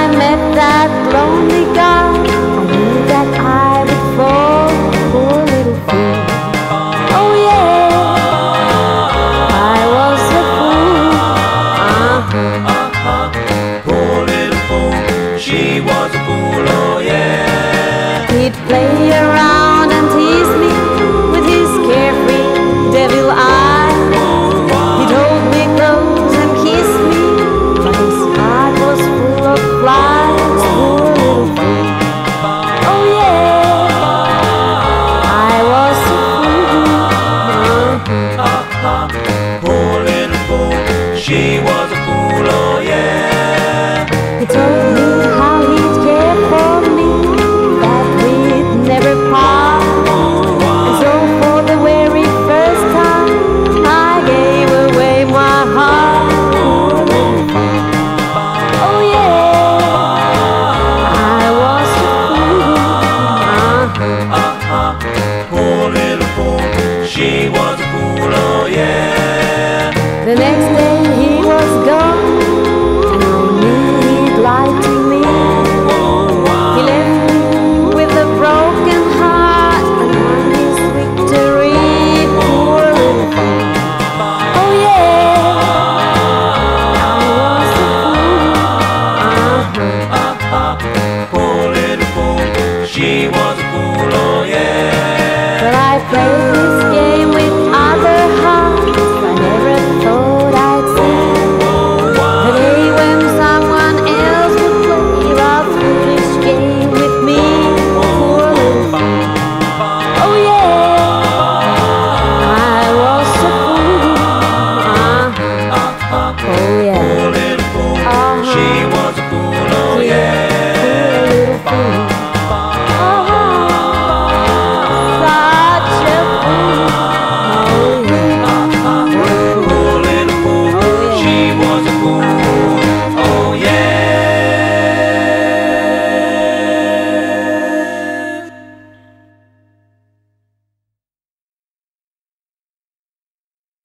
I met that lonely guy, I knew that I would fall, little fool. Oh yeah, I was a fool. Uh -huh. Uh -huh. Poor little fool, she was She was a fool, oh yeah. He told me how he'd care for me, that we'd never part. And so for the very first time, I gave away my heart. Oh yeah, I was a fool. Uh-huh. Poor little fool. She was the next day he was gone, and I knew he'd lied to me. He left me with a broken heart and won his victory. Poor little Oh yeah, I was a fool. Uh -huh. Poor little fool, she